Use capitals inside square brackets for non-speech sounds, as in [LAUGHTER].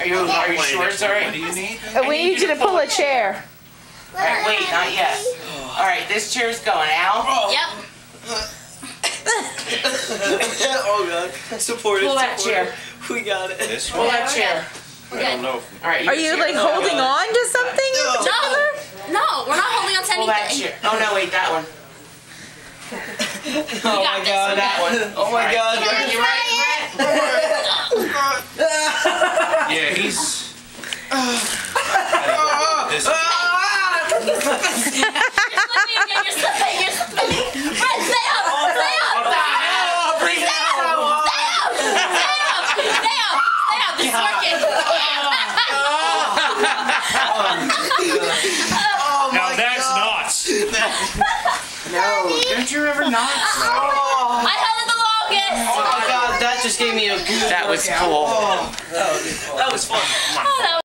Are you, are you sure it's all What do you need? Uh, we need you to pull a chair. All right, wait, not yet. All right, this chair's going. Al, Yep. [LAUGHS] oh god. Support it. pull that support chair. We got it. This Pull one? that chair. I don't know. if- All right. Are you like holding on to something? in particular? No, no, we're not holding on to Pull that anything. chair. Oh no, wait, that one. [LAUGHS] Oh my this, god. That one. Oh my god. You ready, Yeah, he's. this is You're slipping again, you're slipping, you're slipping. Fred, stay up, stay up. Oh, breathe out. Stay up, stay up, stay up, stay up. This is working. Now that's nuts. [LAUGHS] No, don't you remember not? Oh, I held it the longest. Oh my god, that just gave me a good That was cool. Oh, that was fun. Oh,